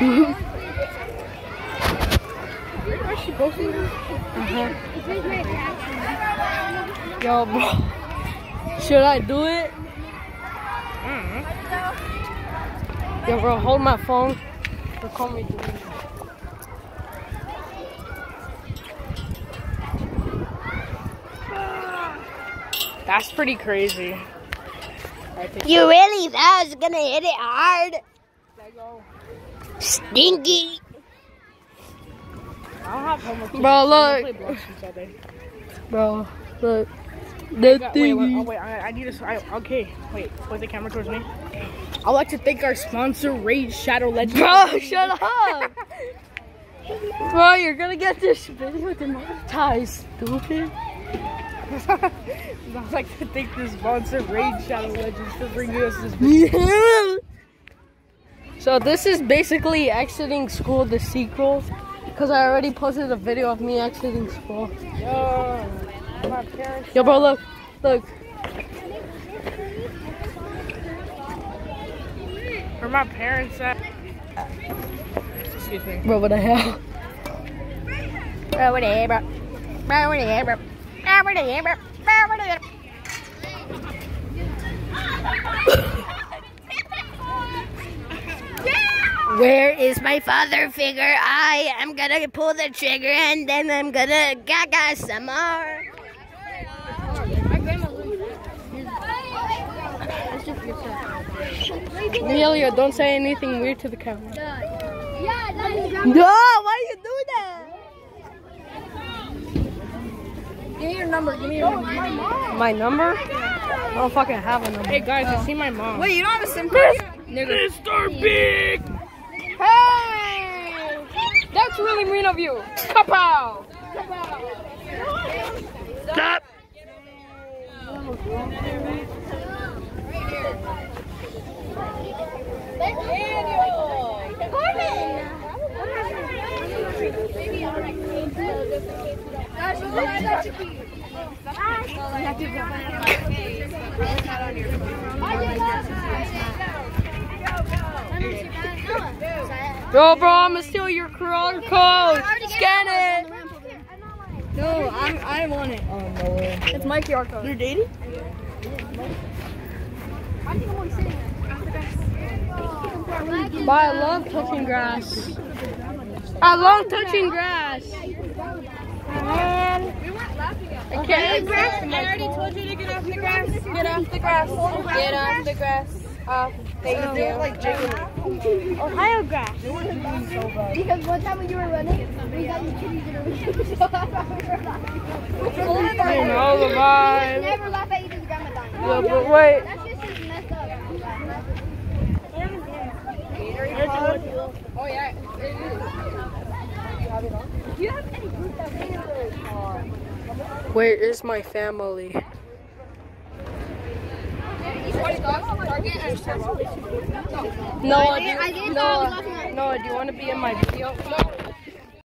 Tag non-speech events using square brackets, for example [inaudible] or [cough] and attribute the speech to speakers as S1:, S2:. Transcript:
S1: Are she posting this?
S2: Uh-huh. Yo, bro. Should I do it? Yo, bro, hold my phone. Record me doing it. That's pretty crazy.
S3: You really thought I was gonna hit it hard?
S2: Let go.
S3: Stinky.
S1: I don't have homework.
S2: Bro, look.
S1: play Blox Fruits all day.
S2: Bro, look. The
S1: Wait, wait,
S2: thing.
S1: oh, wait, I, I need to. I, okay, wait, point the camera towards me. I'd like to thank our sponsor, Raid Shadow Legends.
S2: Bro, [laughs] shut up. Bro, you're gonna get this video demonetized, stupid. [laughs]
S1: I'd like to thank the sponsor, Raid Shadow Legends, for bringing us this [laughs] video.
S2: So this is basically exiting school, the sequel. Because I already posted a video of me exiting school.
S1: Yo, my parents.
S2: Yo, bro, look. Look.
S1: Where my parents at? Excuse me.
S2: Bro, what the hell?
S3: Bro, whatever. Bro, whatever. Bro, whatever. Bro, whatever. Where is my father figure? I am gonna pull the trigger and then I'm gonna gaga some more.
S2: Amelia, don't say anything weird to the camera.
S3: No, why are you do that?
S1: Give me your number. Give me your number.
S2: My number? I don't fucking have a number.
S1: Hey guys, I see my mom.
S3: Wait, you don't have a SIM card?
S1: Mr. Big.
S2: Hey! That's really mean of you. Kapow!
S1: Stop.
S2: Yo, bro, bro, I'm gonna steal your QR code. Scan it.
S3: No, I'm, I want it.
S2: Oh, no way.
S3: It's my QR code.
S1: You're dating?
S2: But I love touching grass. I love touching grass.
S3: Okay.
S4: I already told you to get off the grass. Get off the grass. Get off the grass. Off. Thank you.
S3: Ohio grass. Because one time when you were running, we got you kitties in a room. So that's why we were laughing.
S2: You know the vibe.
S3: Never laugh at either's grandma dying.
S2: Yeah, but wait.
S3: That's just as messed up.
S4: Oh yeah.
S2: Where is my family? No,
S3: I
S2: do
S3: didn't- I
S2: you,
S3: didn't
S2: no,
S3: I was laughing at-
S2: no, do you want to be in my video?